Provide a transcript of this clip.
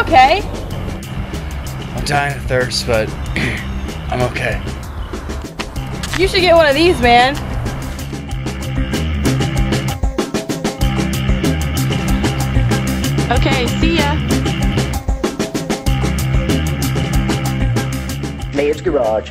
okay? I'm dying of thirst, but I'm okay. You should get one of these, man. Okay, see ya. Ned's Garage.